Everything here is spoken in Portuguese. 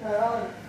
Caralho.